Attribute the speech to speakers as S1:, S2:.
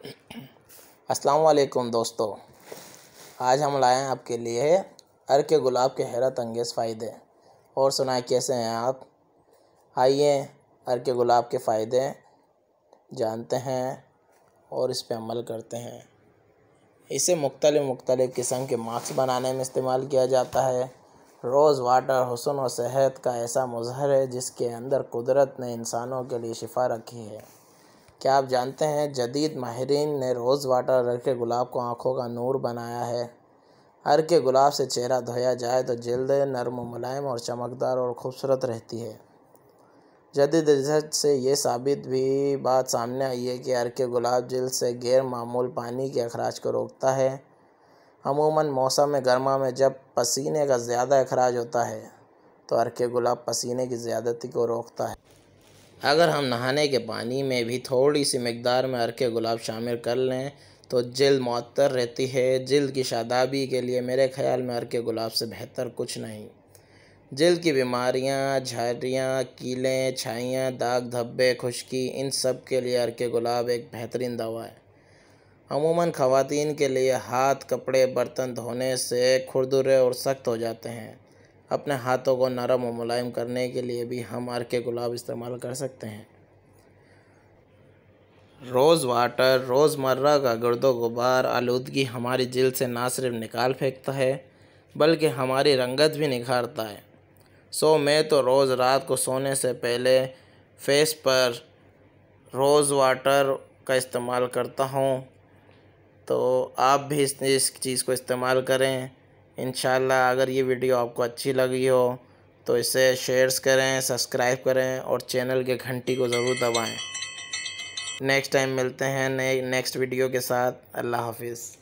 S1: अस्सलाम वालेकुम दोस्तों। आज हम लाए हैं आपके लिए अर के गुलाब के हैरत अंगेज़ फ़ायदे। और सुनाए कैसे हैं आप? आइए अर के गुलाब के फ़ायदे जानते हैं और इस पर अमल करते हैं। इसे मुख्तलिफ़ मुख्तलिफ़ किस्म के मास्क बनाने में इस्तेमाल किया जाता है। रोज़ वाटर, हुसन और सेहत का ऐसा मज़हर है जिसके अंदर कुदरत ने इंसानों के लिए शिफा रखी है। क्या आप जानते हैं जदीद माहरीन ने रोज़ वाटर अर के गुलाब को आँखों का नूर बनाया है? अर के गुलाब से चेहरा धोया जाए तो जल्द नरम, मुलायम और चमकदार और ख़ूबसूरत रहती है। जदीद रिसर्च से ये साबित भी बात सामने आई है कि अर के गुलाब जल्द से गैर मामूल पानी के अखराज को रोकता है। अमूमन मौसम गर्मा में जब पसीने का ज़्यादा अखराज होता है तो अरके गुलाब पसीने की ज़्यादती को रोकता है। अगर हम नहाने के पानी में भी थोड़ी सी मकदार में अरके गुलाब शामिल कर लें तो जल्द मअतर रहती है। जल्द की शादाबी के लिए मेरे ख्याल में अरके गुलाब से बेहतर कुछ नहीं। जल्द की बीमारियाँ झारियाँ कीलें, छाइयाँ, दाग, धब्बे, खुश्की, इन सब के लिए अरके गुलाब एक बेहतरीन दवा है। अमूमन ख़वातीन के लिए हाथ, कपड़े, बर्तन धोने से खुरदुरे और सख्त हो जाते हैं। अपने हाथों को नरम और मुलायम करने के लिए भी हम अर के गुलाब इस्तेमाल कर सकते हैं। रोज़ वाटर रोज़मर्रा का गर्दो गुबार आलूदगी हमारी जिल्द से ना सिर्फ़ निकाल फेंकता है, बल्कि हमारी रंगत भी निखारता है। सो मैं तो रोज़ रात को सोने से पहले फेस पर रोज़ वाटर का इस्तेमाल करता हूँ। तो आप भी इस चीज़ को इस्तेमाल करें। इन अगर ये वीडियो आपको अच्छी लगी हो तो इसे शेयर्स करें सब्सक्राइब करें और चैनल के घंटी को ज़रूर दबाएँ। नेक्स्ट टाइम मिलते हैं, नए नेक्स्ट वीडियो के साथ। अल्लाह हाफिज़।